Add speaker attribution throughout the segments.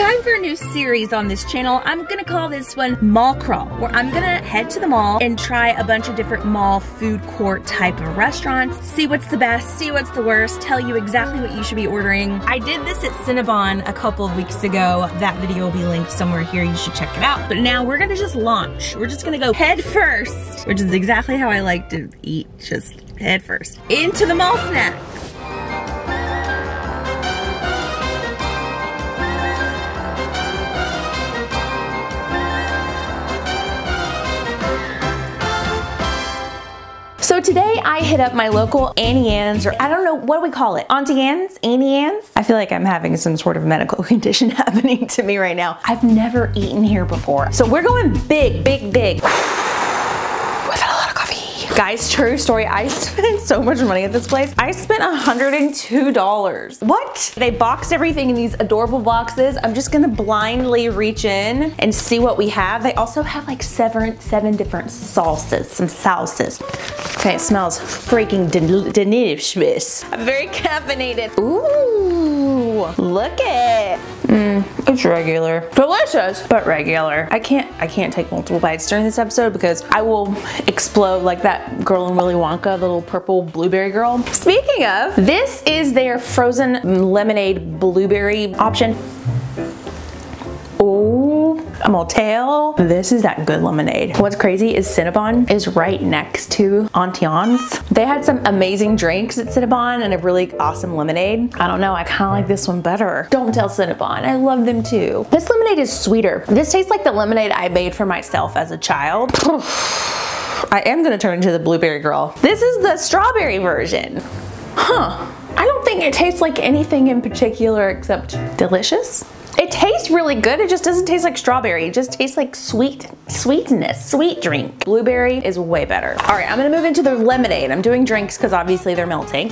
Speaker 1: time for a new series on this channel. I'm gonna call this one Mall Crawl, where I'm gonna head to the mall and try a bunch of different mall food court type of restaurants, see what's the best, see what's the worst, tell you exactly what you should be ordering. I did this at Cinnabon a couple of weeks ago. That video will be linked somewhere here. You should check it out. But now we're gonna just launch. We're just gonna go head first, which is exactly how I like to eat, just head first, into the mall snacks. So today I hit up my local Auntie Anne's, or I don't know, what do we call it? Auntie Anne's? Auntie Anne's? I feel like I'm having some sort of medical condition happening to me right now. I've never eaten here before. So we're going big, big, big. Guys, true story, I spent so much money at this place. I spent $102. What? They boxed everything in these adorable boxes. I'm just gonna blindly reach in and see what we have. They also have like seven, seven different salsas, some salsas. Okay, it smells freaking delicious. I'm very caffeinated. Ooh, look it. It's regular. Delicious, but regular. I can't, I can't take multiple bites during this episode because I will explode like that girl in Willy Wonka, the little purple blueberry girl. Speaking of, this is their frozen lemonade blueberry option. Oh, motel. This is that good lemonade. What's crazy is Cinnabon is right next to Auntie Anne's. They had some amazing drinks at Cinnabon and a really awesome lemonade. I don't know, I kind of like this one better. Don't tell Cinnabon, I love them too. This lemonade is sweeter. This tastes like the lemonade I made for myself as a child. I am gonna turn into the blueberry girl. This is the strawberry version. Huh. I don't think it tastes like anything in particular except delicious. Tastes really good. It just doesn't taste like strawberry. It just tastes like sweet, sweetness, sweet drink. Blueberry is way better. All right, I'm gonna move into the lemonade. I'm doing drinks because obviously they're melting.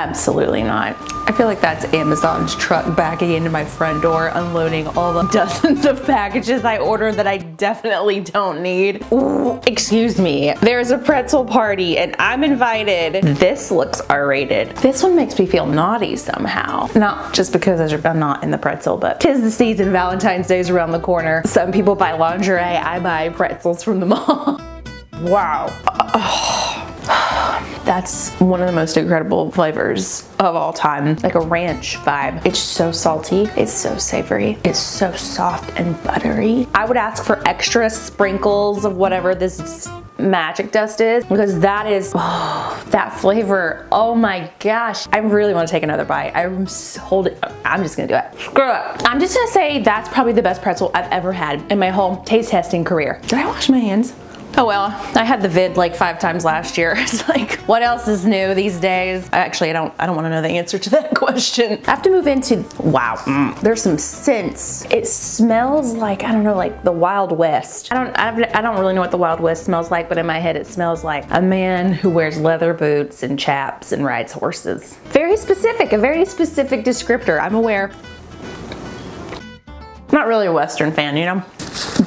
Speaker 1: Absolutely not. I feel like that's Amazon's truck backing into my front door, unloading all the dozens of packages I ordered that I definitely don't need. Ooh, excuse me. There's a pretzel party and I'm invited. This looks R-rated. This one makes me feel naughty somehow. Not just because I'm not in the pretzel, but tis the season, Valentine's Day is around the corner. Some people buy lingerie, I buy pretzels from the mall. wow. Oh. That's one of the most incredible flavors of all time. Like a ranch vibe. It's so salty. It's so savory. It's so soft and buttery. I would ask for extra sprinkles of whatever this magic dust is because that is oh, that flavor oh my gosh I really want to take another bite I'm holding I'm just gonna do it screw it I'm just gonna say that's probably the best pretzel I've ever had in my whole taste testing career did I wash my hands Oh well, I had the vid like five times last year. It's like, what else is new these days? Actually, I don't I don't want to know the answer to that question. I have to move into, wow, mm, there's some scents. It smells like, I don't know, like the Wild West. I don't, I don't really know what the Wild West smells like, but in my head it smells like a man who wears leather boots and chaps and rides horses. Very specific, a very specific descriptor. I'm aware. Not really a Western fan, you know?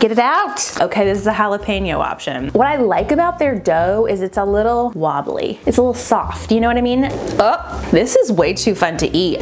Speaker 1: Get it out. Okay, this is a jalapeno option. What I like about their dough is it's a little wobbly. It's a little soft, you know what I mean? Oh, this is way too fun to eat.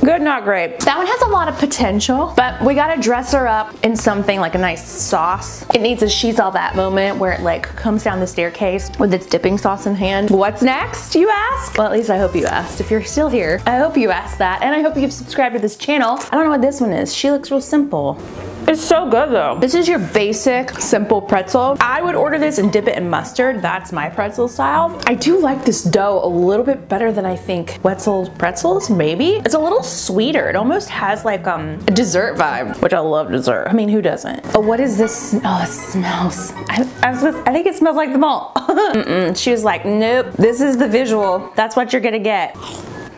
Speaker 1: Good, not great. That one has a lot of potential, but we gotta dress her up in something like a nice sauce. It needs a she's all that moment where it like comes down the staircase with its dipping sauce in hand. What's next, you ask? Well, at least I hope you asked. If you're still here, I hope you asked that, and I hope you've subscribed to this channel. I don't know what this one is. She looks real simple. It's so good though. This is your basic simple pretzel. I would order this and dip it in mustard. That's my pretzel style. I do like this dough a little bit better than I think Wetzel's pretzels, maybe. It's a little sweeter. It almost has like um, a dessert vibe, which I love dessert. I mean, who doesn't? Oh, what is this? Oh, it smells. I, I, was, I think it smells like the mall. mm -mm. She was like, nope, this is the visual. That's what you're gonna get.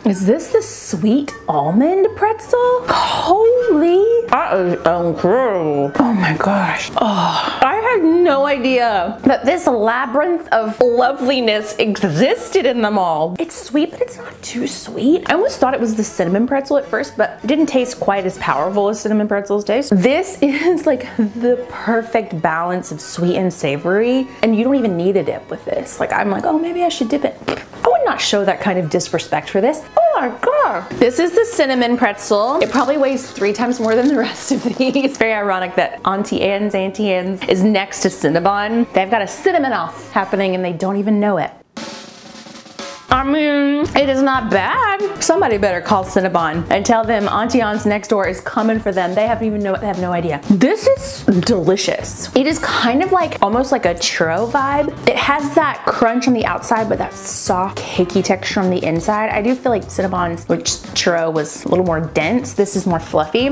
Speaker 1: Is this the sweet almond pretzel? Holy, that is incredible. Oh my gosh. Oh, I had no idea that this labyrinth of loveliness existed in the mall. It's sweet, but it's not too sweet. I almost thought it was the cinnamon pretzel at first, but it didn't taste quite as powerful as cinnamon pretzels taste. This is like the perfect balance of sweet and savory, and you don't even need a dip with this. Like I'm like, oh, maybe I should dip it. I would not show that kind of disrespect for this. Oh, my god. This is the cinnamon pretzel. It probably weighs three times more than the rest of these. It's very ironic that Auntie Anne's Auntie Anne's is next to Cinnabon. They've got a cinnamon off happening and they don't even know it. I mean, it is not bad. Somebody better call Cinnabon and tell them Auntie Anne's next door is coming for them. They haven't even know, they have no idea. This is delicious. It is kind of like, almost like a churro vibe. It has that crunch on the outside, but that soft, cakey texture on the inside. I do feel like Cinnabon's, which churro was a little more dense. This is more fluffy.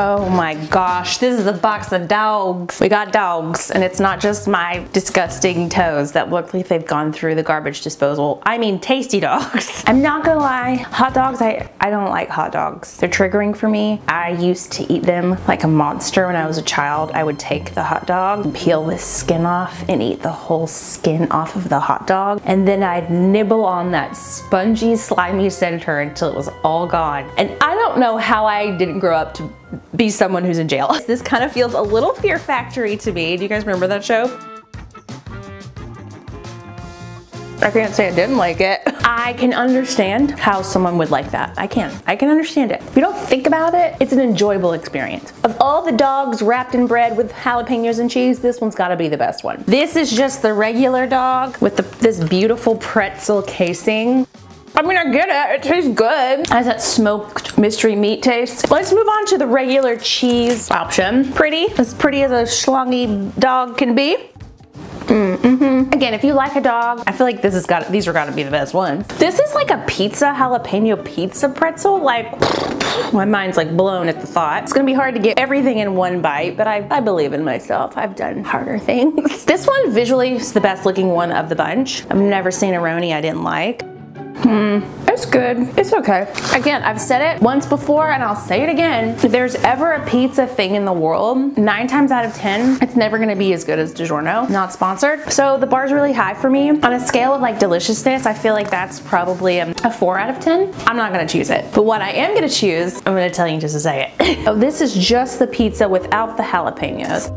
Speaker 1: Oh my gosh, this is a box of dogs. We got dogs, and it's not just my disgusting toes that look like they've gone through the garbage disposal. I mean tasty dogs. I'm not gonna lie, hot dogs, I, I don't like hot dogs. They're triggering for me. I used to eat them like a monster when I was a child. I would take the hot dog, peel the skin off, and eat the whole skin off of the hot dog. And then I'd nibble on that spongy, slimy center until it was all gone. And I don't know how I didn't grow up to be someone who's in jail. This kind of feels a little Fear Factor to me. Do you guys remember that show? I can't say I didn't like it. I can understand how someone would like that. I can. I can understand it. If you don't think about it, it's an enjoyable experience. Of all the dogs wrapped in bread with jalapenos and cheese, this one's gotta be the best one. This is just the regular dog with the, this beautiful pretzel casing. I mean, I get it. It tastes good. Has that smoked mystery meat taste. Let's move on to the regular cheese option. Pretty, as pretty as a schlongy dog can be. Mm -hmm. Again, if you like a dog, I feel like this has got these are gotta be the best ones. This is like a pizza jalapeno pizza pretzel. Like my mind's like blown at the thought. It's gonna be hard to get everything in one bite, but I, I believe in myself. I've done harder things. this one visually is the best looking one of the bunch. I've never seen a Roni I didn't like. Hmm, it's good. It's okay. Again, I've said it once before and I'll say it again. If there's ever a pizza thing in the world, nine times out of 10, it's never gonna be as good as DiGiorno. Not sponsored. So the bar's really high for me. On a scale of like deliciousness, I feel like that's probably a, a four out of 10. I'm not gonna choose it. But what I am gonna choose, I'm gonna tell you in just a second. oh, this is just the pizza without the jalapenos.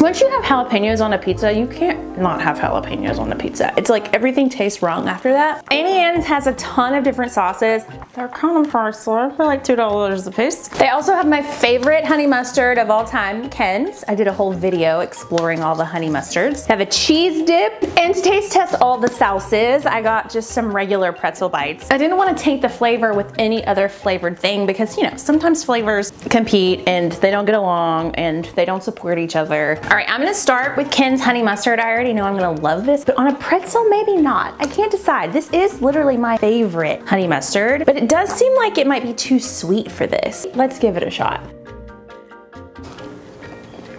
Speaker 1: Once you have jalapenos on a pizza, you can't not have jalapenos on the pizza. It's like everything tastes wrong after that. Auntie Anne's has a ton of different sauces. They're kind of pricey. They're like $2 a piece. They also have my favorite honey mustard of all time, Ken's. I did a whole video exploring all the honey mustards. They have a cheese dip. And to taste test all the sauces, I got just some regular pretzel bites. I didn't want to taint the flavor with any other flavored thing because, you know, sometimes flavors compete and they don't get along and they don't support each other. All right, I'm gonna start with Ken's honey mustard. I already know I'm gonna love this, but on a pretzel, maybe not. I can't decide. This is literally my favorite honey mustard, but it does seem like it might be too sweet for this. Let's give it a shot.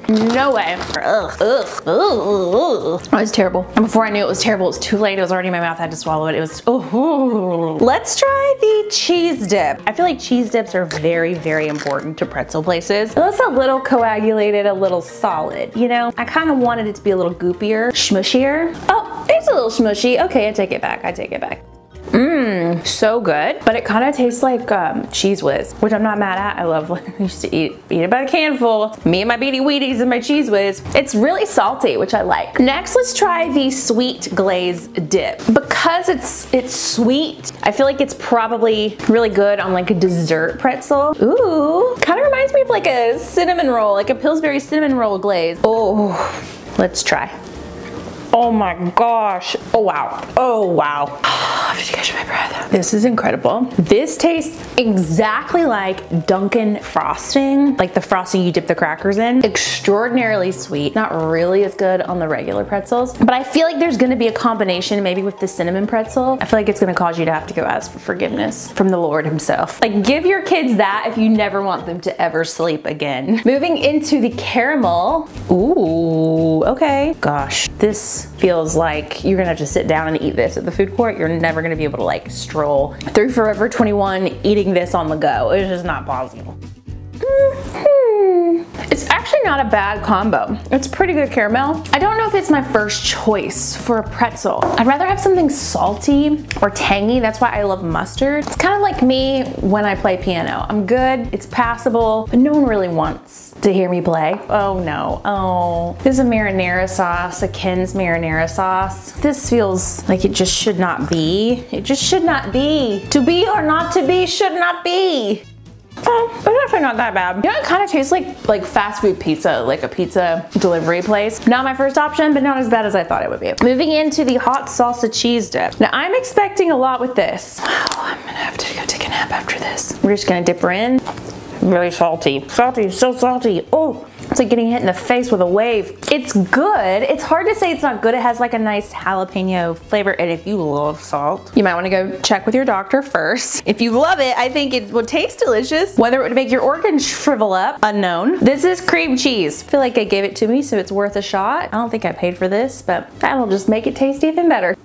Speaker 1: No way. Ugh, ugh, ugh. It was terrible. And before I knew it was terrible, it was too late. It was already in my mouth. I had to swallow it. It was, oh. Let's try the cheese dip. I feel like cheese dips are very, very important to pretzel places. It looks a little coagulated, a little solid, you know? I kind of wanted it to be a little goopier, smushier. Oh, it's a little smushy. Okay, I take it back. I take it back. Mmm, so good. But it kind of tastes like um, Cheez Whiz, which I'm not mad at. I love, I used to eat, eat it by the canful. Me and my Beady Weedies and my Cheez Whiz. It's really salty, which I like. Next, let's try the sweet glaze dip. Because it's, it's sweet, I feel like it's probably really good on like a dessert pretzel. Ooh, kind of reminds me of like a cinnamon roll, like a Pillsbury cinnamon roll glaze. Oh, let's try. Oh my gosh. Oh wow. Oh wow. My breath. This is incredible. This tastes exactly like Dunkin' frosting, like the frosting you dip the crackers in. Extraordinarily sweet. Not really as good on the regular pretzels, but I feel like there's gonna be a combination maybe with the cinnamon pretzel. I feel like it's gonna cause you to have to go ask for forgiveness from the Lord himself. Like give your kids that if you never want them to ever sleep again. Moving into the caramel. Ooh, okay. Gosh, this feels like you're gonna have to sit down and eat this at the food court. You're never gonna be able to like stroll through Forever 21 eating this on the go. It's just not possible. Mm. It's actually not a bad combo. It's pretty good caramel. I don't know if it's my first choice for a pretzel. I'd rather have something salty or tangy. That's why I love mustard. It's kind of like me when I play piano. I'm good, it's passable, but no one really wants to hear me play. Oh no, oh. This is a marinara sauce, a Ken's marinara sauce. This feels like it just should not be. It just should not be. To be or not to be should not be. Oh, it's actually not that bad. You know, it kind of tastes like like fast food pizza, like a pizza delivery place. Not my first option, but not as bad as I thought it would be. Moving into the hot salsa cheese dip. Now, I'm expecting a lot with this. Wow, I'm gonna have to go take a nap after this. We're just gonna dip her in. Really salty. Salty, so salty. Oh, it's like getting hit in the face with a wave. It's good. It's hard to say it's not good. It has like a nice jalapeno flavor. And if you love salt, you might want to go check with your doctor first. If you love it, I think it would taste delicious. Whether it would make your organs shrivel up, unknown. This is cream cheese. I feel like they gave it to me, so it's worth a shot. I don't think I paid for this, but that'll just make it taste even better.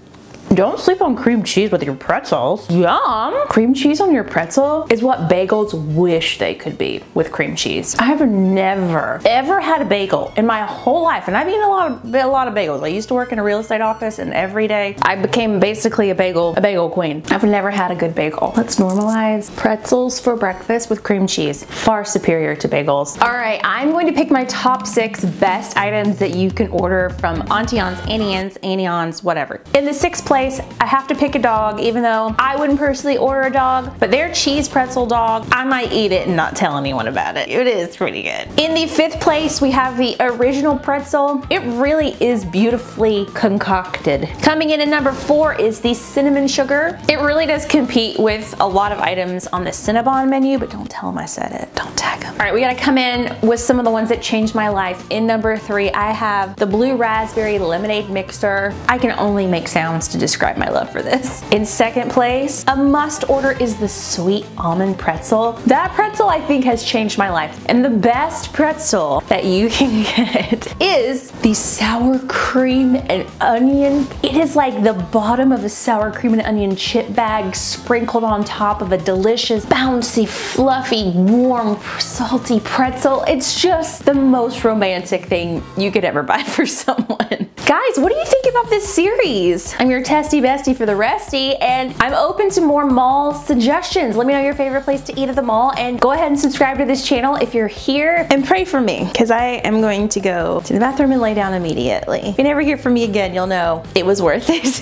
Speaker 1: Don't sleep on cream cheese with your pretzels. Yum! Cream cheese on your pretzel is what bagels wish they could be with cream cheese. I have never, ever had a bagel in my whole life, and I've eaten a lot of a lot of bagels. I used to work in a real estate office, and every day I became basically a bagel, a bagel queen. I've never had a good bagel. Let's normalize pretzels for breakfast with cream cheese. Far superior to bagels. All right, I'm going to pick my top six best items that you can order from Auntie Anne's, Annie Ann's, Annie Ann's, whatever. In the sixth place, place, I have to pick a dog, even though I wouldn't personally order a dog, but their cheese pretzel dog, I might eat it and not tell anyone about it. It is pretty good. In the fifth place, we have the original pretzel. It really is beautifully concocted. Coming in at number four is the cinnamon sugar. It really does compete with a lot of items on the Cinnabon menu, but don't tell them I said it. Don't tag them. All right, we gotta come in with some of the ones that changed my life. In number three, I have the blue raspberry lemonade mixer. I can only make sounds to describe my love for this. In second place, a must order is the sweet almond pretzel. That pretzel I think has changed my life. And the best pretzel that you can get is the sour cream and onion. It is like the bottom of a sour cream and onion chip bag sprinkled on top of a delicious, bouncy, fluffy, warm, salty pretzel. It's just the most romantic thing you could ever buy for someone. Guys, what do you think about this series? I'm your testy bestie for the resty, and I'm open to more mall suggestions. Let me know your favorite place to eat at the mall, and go ahead and subscribe to this channel if you're here, and pray for me, because I am going to go to the bathroom and lay down immediately. If you never hear from me again, you'll know it was worth it.